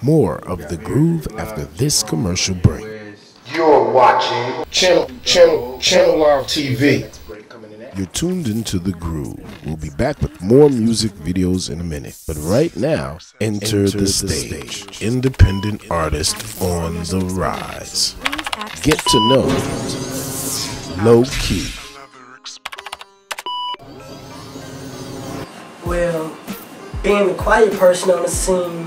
More of the groove after this commercial break. You're watching Channel Channel Channel Live TV. You're tuned into the groove. We'll be back with more music videos in a minute. But right now, enter, enter the, stage. stage. Independent artist on the rise. Get to know Lo Kee. Well, being the quiet person on the scene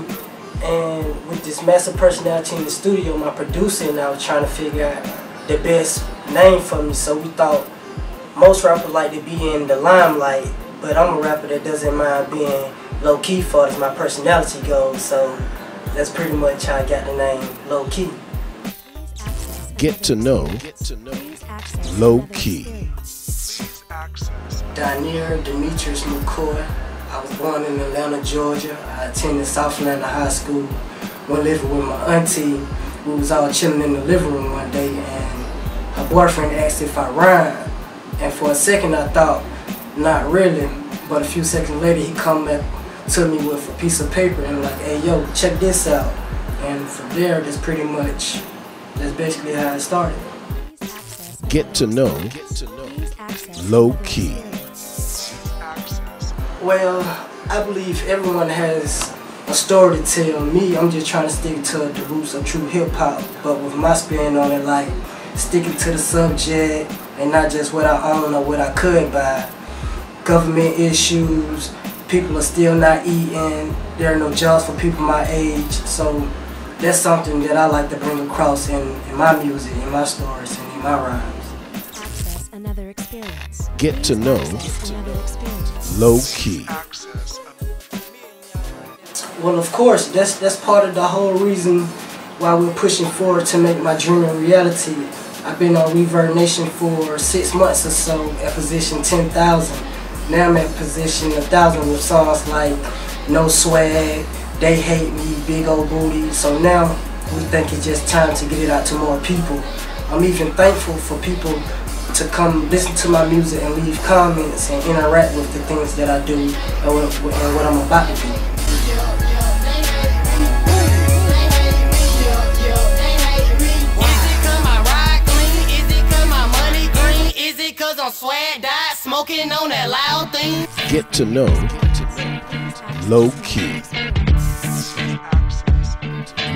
and with this massive personality in the studio, my producer and I was trying to figure out the best name for me. So we thought most rappers like to be in the limelight, but I'm a rapper that doesn't mind being low key for as my personality goes. So that's pretty much how I got the name Lo Kee. Get to know Lo Kee. Daniel Demetrius McCoy. I was born in Atlanta, Georgia. I attended South Atlanta High School. Went living with my auntie. We was all chilling in the living room one day and her boyfriend asked if I rhyme. And for a second I thought, not really. But a few seconds later he come back to me with a piece of paper and like, hey yo, check this out. And from there, that's pretty much, that's basically how it started. Get to know Lo Kee. Well, I believe everyone has a story to tell. Me, I'm just trying to stick to the roots of true hip hop, but with my spin on it, like sticking to the subject and not just what I own or what I could buy. Government issues, people are still not eating, there are no jobs for people my age, so that's something that I like to bring across in, in my music, in my stories, and in my rhymes. Another experience. Get to know Lo Kee. Well, of course, that's that's part of the whole reason why we're pushing forward to make my dream a reality. I've been on Reverb Nation for six months or so at position 10,000. Now I'm at position 1,000 with songs like No Swag, They Hate Me, Big Old Booty. So now we think it's just time to get it out to more people. I'm even thankful for people to come listen to my music and leave comments and interact with the things that I do and what, and what I'm about to do. Get to know Lo Kee.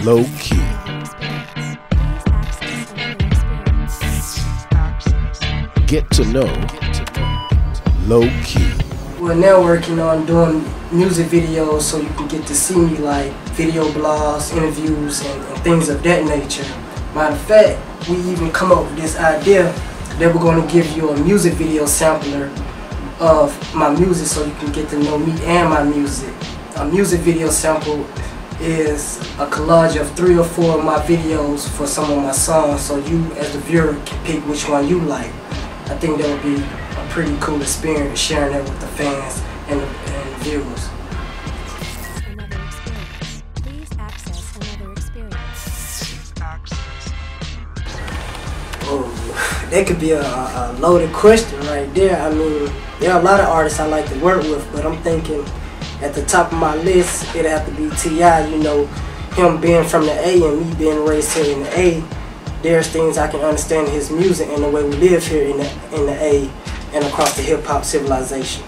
Lo Kee. Get to know Lo Kee. We're now working on doing music videos so you can get to see me like video blogs, interviews, and, and things of that nature. Matter of fact, we even come up with this idea that we're going to give you a music video sampler of my music so you can get to know me and my music. A music video sample is a collage of three or four of my videos for some of my songs so you as the viewer can pick which one you like. I think that would be a pretty cool experience sharing that with the fans and the, and viewers. Oh, that could be a, a, loaded question right there. I mean, there are a lot of artists I like to work with, but I'm thinking at the top of my list, it'd have to be T.I., you know, him being from the A and me being raised here in the A there's things I can understand his music and the way we live here in the, in the A and across the hip hop civilization.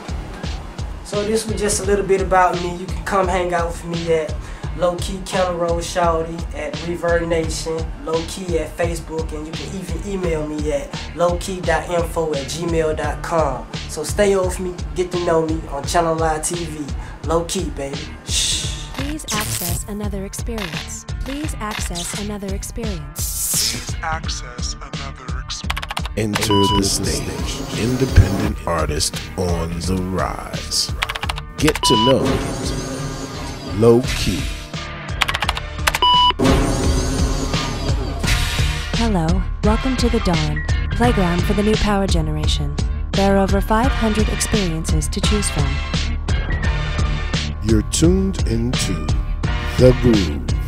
So this was just a little bit about me. You can come hang out with me at Lo Kee County Road Shawty at Reverb Nation, Lo Kee at Facebook, and you can even email me at lowkey.info at gmail.com. So stay with me, get to know me on Channel Live TV. Lo Kee, baby. Shh. Please access another experience. Please access another experience access another experience. Enter the stage. Independent artist on the rise. Get to know Lo Kee. Hello, welcome to the Dawn, playground for the new power generation. There are over 500 experiences to choose from. You're tuned into The Groove.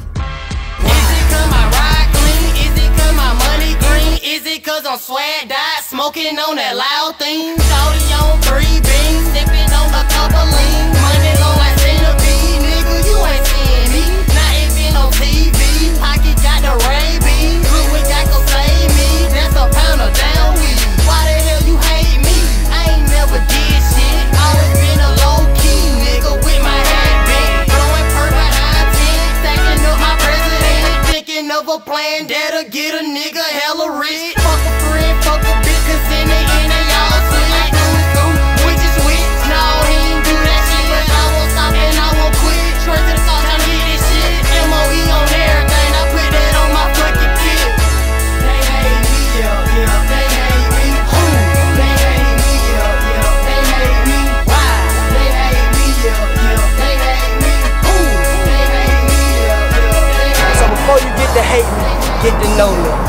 cause I'm swag died, smoking on that loud thing. Shorty on three beans, sipping on my cup of lean. Money long like centipede, nigga, you ain't seeing me. Not even on TV, pocket got the rabies. Fluid got to save me, that's a pound of down weed. Why the hell you hate me? I ain't never did shit. Always been a low key nigga with my head bent. Blowing purple high ten, stacking up my president. Thinking of a plan that'll get a nigga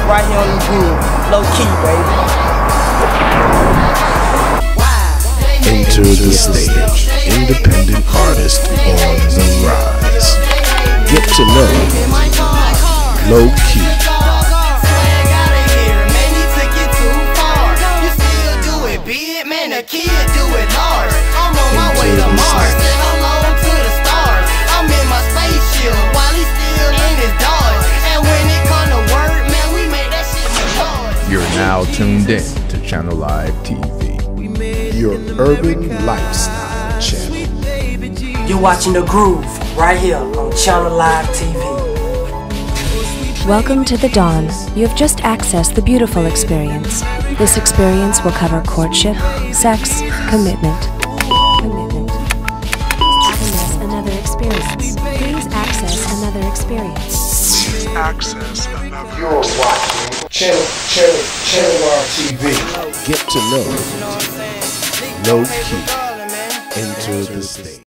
Right here on the groove. Lo Kee, baby. Enter the stage. Independent artist on the rise. Get to know Lo Kee. Tuned in to Channel Live TV. Your urban lifestyle channel. You're watching The Groove right here on Channel Live TV. Welcome to the Dawn. You have just accessed the beautiful experience. This experience will cover courtship, sex, commitment. Commitment. Please access another experience. Please access another experience. Please access another. You're watching Channel Channel Channel R TV. Get to know Lo Kee. Enter the stage.